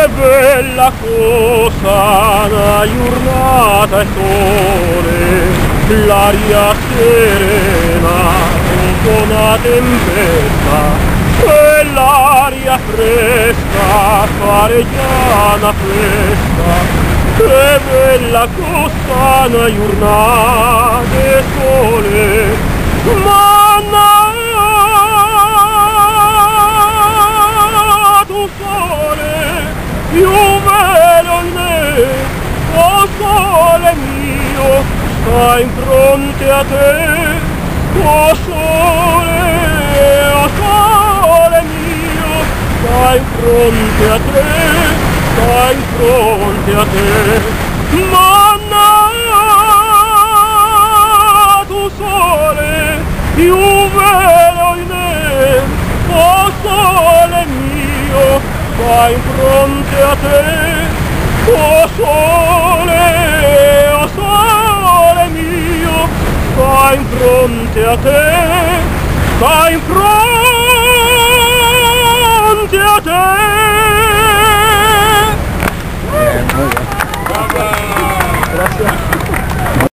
che bella cosa la giornata e sole l'aria serena dopo una tempesta e l'aria fresca fare già una festa che bella cosa la giornata e sole ma sole più vero in me, oh sole mio, sta in fronte a te, oh sole, oh sole mio, sta in fronte a te, sta in fronte a te, manna in fronte a te, oh sole, oh sole mio, mai fronte a te, mai fronte a te. Brava. Grazie.